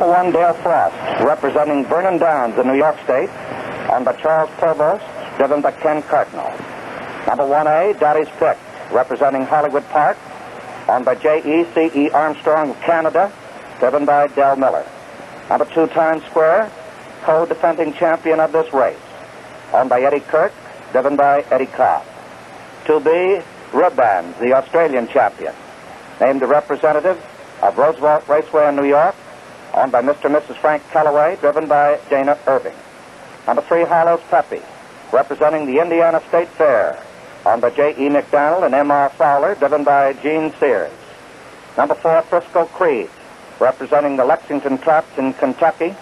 Number one, Dale Frost, representing Vernon Downs in New York State, and by Charles Provost, driven by Ken Cardinal. Number 1A, Dottie's Pick, representing Hollywood Park, owned by J.E.C.E. Armstrong of Canada, driven by Del Miller. Number two, Times Square, co-defending champion of this race, owned by Eddie Kirk, driven by Eddie Cobb. 2B, Ribband, the Australian champion, named the representative of Roosevelt Raceway in New York, owned by Mr. and Mrs. Frank Calloway, driven by Dana Irving. Number three, Harlow's Peppy, representing the Indiana State Fair, owned by J.E. McDonald and M.R. Fowler, driven by Gene Sears. Number four, Frisco Creed, representing the Lexington Traps in Kentucky,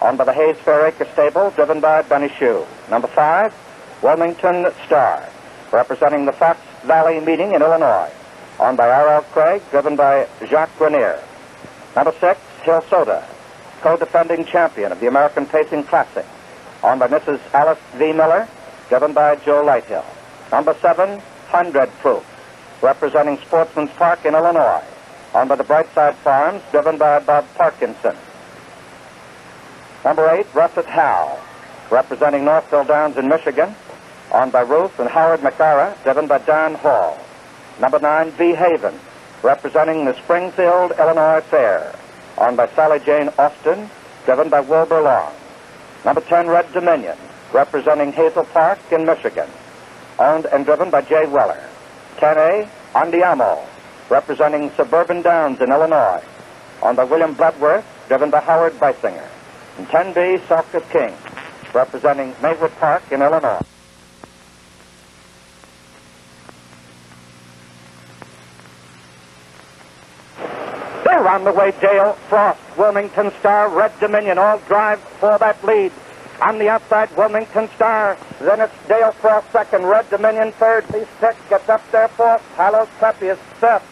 owned by the Hayes Fairacre Stable, driven by Benny Shue. Number five, Wilmington Star, representing the Fox Valley Meeting in Illinois, owned by R.L. Craig, driven by Jacques Grenier. Number six, Hill Soda, co-defending champion of the American Pacing Classic, owned by Mrs. Alice V. Miller, driven by Joe Lighthill. Number seven, Hundred Proof, representing Sportsman's Park in Illinois, owned by the Brightside Farms, driven by Bob Parkinson. Number eight, Russet Howe, representing Northville Downs in Michigan, owned by Ruth and Howard McAra, driven by Don Hall. Number nine, V. Haven, representing the Springfield, Illinois Fair, owned by Sally Jane Austin, driven by Wilbur Long. Number 10, Red Dominion, representing Hazel Park in Michigan, owned and driven by Jay Weller. 10A, Andiamo, representing Suburban Downs in Illinois, owned by William Bloodworth, driven by Howard Beissinger. And 10B, Sulcus King, representing Maywood Park in Illinois. They're on the way, Dale, Frost, Wilmington Star, Red Dominion, all drive for that lead. On the outside, Wilmington Star. Then it's Dale Frost second, Red Dominion third. These six gets up there fourth. Hallows Peppy is fifth.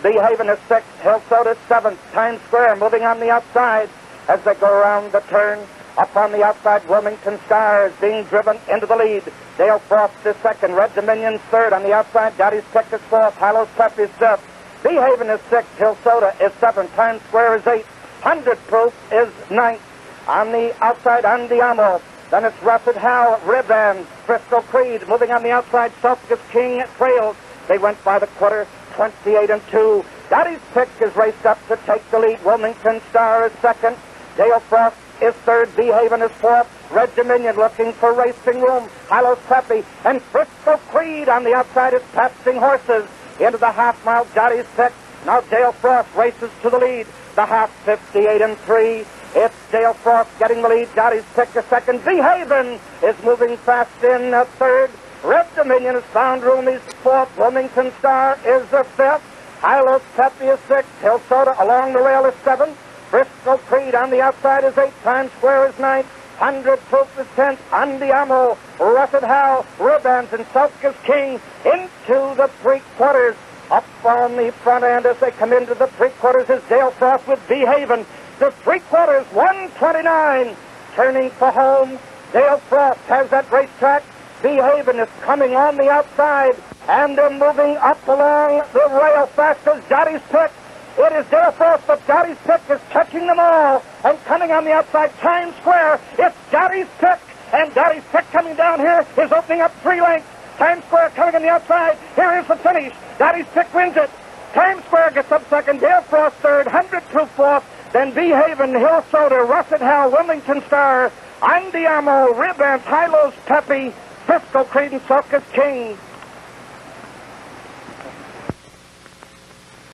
Haven is sixth. Hill is seventh. Times Square moving on the outside as they go around the turn. Up on the outside, Wilmington Star is being driven into the lead. Dale Frost is second. Red Dominion third. On the outside, Dottie's Pick is fourth. Hallows Peppy is fifth. B Haven is sixth. Hill Soda is seventh. Times Square is eighth. Hundred Proof is ninth. On the outside, Andiamo. Then it's Russet Howe, Ribband, Frisco Creed. Moving on the outside, Sulcus King trails. They went by the quarter, 28 and 2. Dottie's Pick is raced up to take the lead. Wilmington Star is second. Dale Frost is third. B Haven is fourth. Red Dominion looking for racing room. Hilos Peppy and Frisco Creed on the outside is passing horses. Into the half mile, Dottie's Pick. Now Dale Frost races to the lead. The half 58 and 3. It's Dale Frost getting the lead. Dottie's Pick a second. V Haven is moving fast in a third. Red Dominion is found room. He's fourth. Wilmington Star is the fifth. Hilos Peppy is sixth. Soda along the rail is seventh. Frisco Creed on the outside is eight. Times Square is ninth. Hundred Proof is tenth. Andiamo, Russet Howe, Ribbons, and Sulcus King into the three quarters. Up on the front end as they come into the three quarters is Dale Frost with V Haven. The three quarters, 129. Turning for home. Dale Frost has that racetrack. V Haven is coming on the outside. And they're moving up along the rail fast as Dottie's Pick. It is Frost, but Dottie's Pick is catching them all. And coming on the outside, Times Square, it's Dottie's Pick. And Dottie's Pick coming down here is opening up three lengths. Times Square coming on the outside. Here is the finish. Dottie's Pick wins it. Times Square gets up second. Dale Frost third. Hundred Proof fourth. Then B Haven, Hill Soda, Russet Howe, Wilmington Star, Andiamo, Ribbant, Hilos Peppy, Frisco Creed, and Sulcus King.